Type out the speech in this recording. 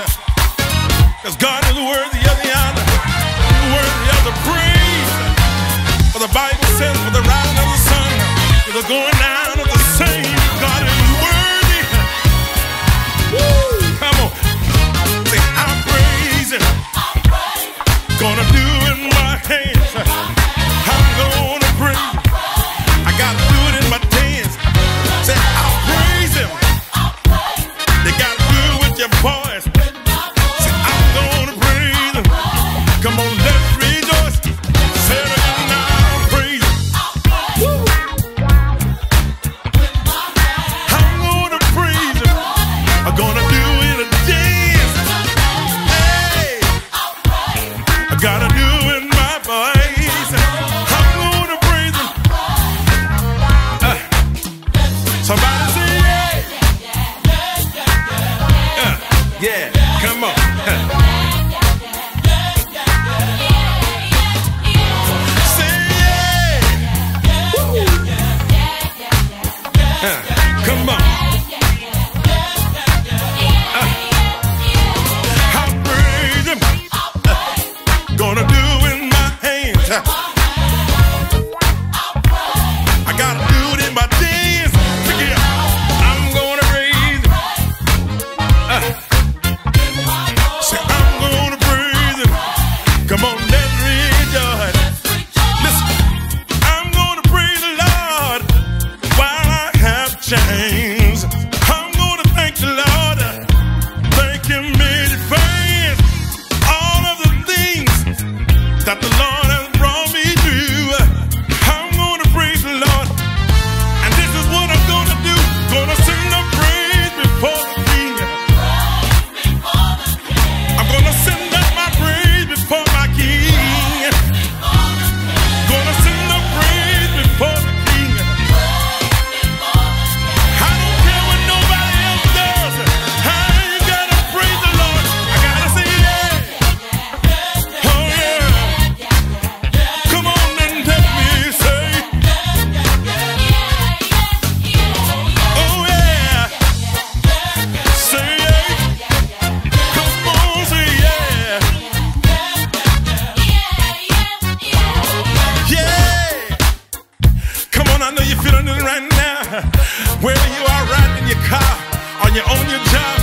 yourself. Because God is worthy of the honor, worthy of the praise. For the Bible says, for the rising of the sun, for the going down Come on. Uh, uh, gonna do in my hands. Uh, change. Wherever you are riding in your car, on your own your job,